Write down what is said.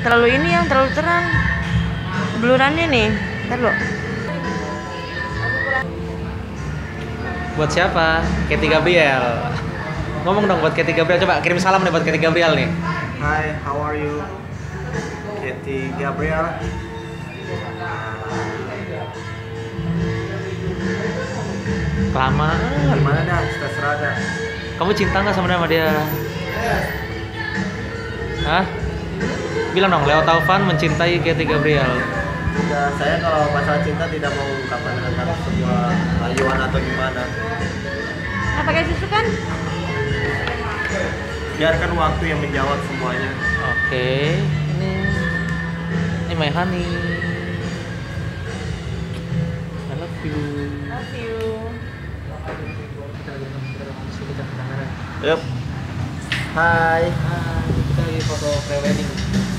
terlalu ini yang terlalu terang belurannya nih ntar lo Buat siapa? Katy Gabriel. Ngomong dong buat Katy Gabriel. Coba kirim salam nih buat Katy Gabriel nih. Hi, how are you? Katy Gabriel. Kelamaan. Gimana dah? Terserah dah. Kamu cinta nggak sama sama dia? Hah? Bilang dong, Leo Taufan mencintai Katy Gabriel. Tidak, saya kalau masalah cinta tidak mau mengungkapkan tentang sebuah rayuan atau gimana. nah pakai susu kan Biarkan waktu yang menjawab semuanya. Oke, ini ini my honey. I love you. love you Yuk. Hai. Kita lagi foto pre-wedding.